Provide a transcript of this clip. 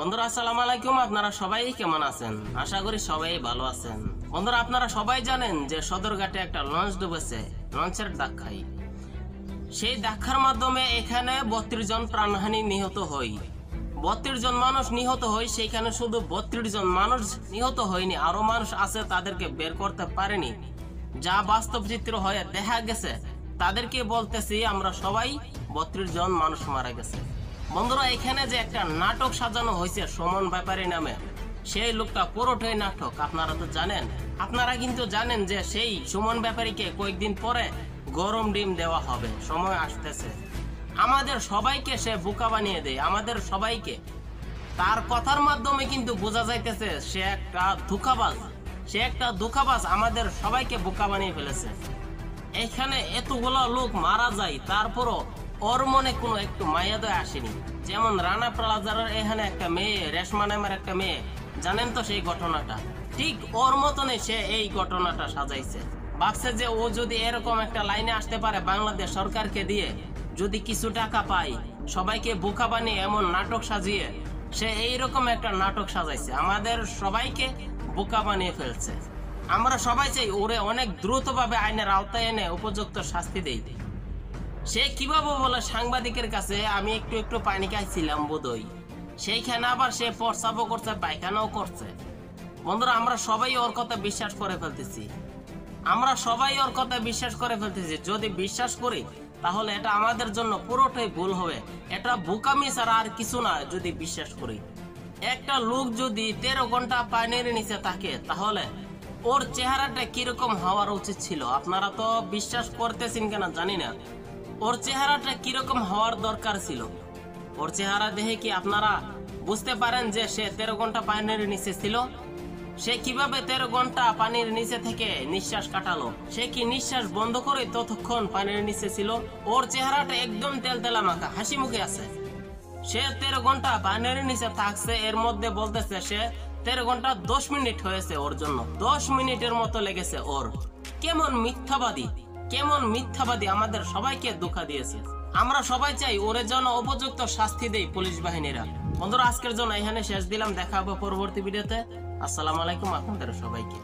বন্ধুরা, আসসালামু আলাইকুম। আপনারা সবাই কেমন আছেন? আশা করি সবাই ভালো আছেন। বন্ধুরা, আপনারা সবাই জানেন যে সদরঘাটে একটা লঞ্চ ডুবেছে, লঞ্চের দাক্ষাই সেই দাক্ষার মাধ্যমে এখানে বত্রিশ জন প্রাণহানি নিহত হই বত্রিশ জন মানুষ নিহত হই সেইখানে শুধু বত্রিশ জন মানুষ নিহত হয়নি, আরও মানুষ আছে তাদেরকে বের করতে পারেনি। যা বাস্তব চিত্র হয়ে দেখা গেছে। তাদেরকে বলতেছি, আমরা সবাই বত্রিশ জন মানুষ মারা গেছে। বন্ধুরা, এখানে যে একটা নাটক সাজানো হয়েছে সমন ব্যাপারী নামে, সেই লোকটা পুরোটাই নাটক, আপনারা তো জানেন। আপনারা কিন্তু জানেন যে সেই সুমন ব্যাপারীকে কয়েকদিন পরে গরম ডিম দেওয়া হবে, সময় আসতেছে। আমাদের সবাইকে সে বোকা বানিয়ে দেয়, আমাদের সবাইকে। তার কথার মাধ্যমে কিন্তু বোঝা যাইতেছে, সে একটা ধোকাবাজ, সে একটা ধোকাবাজ আমাদের সবাইকে বোকা বানিয়ে ফেলেছে। এখানে এতগুলো লোক মারা যায়, তারপরও ওর মনে কোনো একটু মায়াদয় আসেনি। যেমন রানা প্লাজার এখানে একটা মেয়ে, রেশমা নামের একটা মেয়ে। জানেন তো সেই ঘটনাটা? ঠিক ওর মতনে সে এই ঘটনাটা সাজাইছে। ভাবছে যে ও যদি এরকম একটা লাইনে আসতে পারে বাংলাদেশ সরকারকে দিয়ে, যদি কিছু টাকা পাই সবাইকে বোকা বানিয়ে এমন নাটক সাজিয়ে, সে এইরকম একটা নাটক সাজাইছে। আমাদের সবাইকে বোকা বানিয়ে ফেলছে। আমরা সবাই চাই ওরে অনেক দ্রুতভাবে আইনের আওতায় এনে উপযুক্ত শাস্তি দেই। সে কীভাবে বলে সাংবাদিকের কাছে? আমি একটু একটু পানি খাইছিলাম বোধই সেইখানে আবার সে প্রস্রাবও করছে, পায়খানাও করছে। বন্ধুরা, আমরা সবাই ওর কথা বিশ্বাস করে ফেলতেছি। আমরা সবাই ওর কথা বিশ্বাস করে ফেলতেছি। যদি বিশ্বাস করি, তাহলে এটা আমাদের জন্য পুরোটাই ভুল হবে। এটা বোকামি ছাড়া আর কিছু না, যদি বিশ্বাস করি। একটা লোক যদি তেরো ঘণ্টা পানির নিচে থাকে, তাহলে ওর চেহারাটা কীরকম হওয়ার উচিত ছিল? আপনারা তো বিশ্বাস করতেছেন কেন জানি না। ওর চেহারাটা কীরকম হওয়ার দরকার ছিল? ওর চেহারা দেখে কি আপনারা বুঝতে পারেন যে সে তেরো ঘণ্টা পানির নিচে ছিল? সে কীভাবে তেরো ঘণ্টা পানির নিচে থেকে নিঃশ্বাস কাটালো? সে কি নিঃশ্বাস বন্ধ করে ততক্ষণ পানির নিচে ছিল? ওর চেহারাটা একদম তেলতেলা মাখা, হাসি মুখে আছে। সে তেরো ঘণ্টা পানির নিচে থাকছে, এর মধ্যে বলতেছে সে তেরো ঘণ্টা দশ মিনিট হয়েছে ওর জন্য। দশ মিনিটের মতো লেগেছে ওর। কেমন মিথ্যাবাদী। কেমন মিথ্যাবাদী আমাদের সবাইকে ধোকা দিয়েছে। আমরা সবাই চাই ওরে যেন উপযুক্ত শাস্তি দেই পুলিশ বাহিনীরা। বন্ধুরা, আজকের জন্য এখানে শেষ দিলাম। দেখা হবে পরবর্তী ভিডিওতে। আসসালামু আলাইকুম আপনাদের সবাইকে।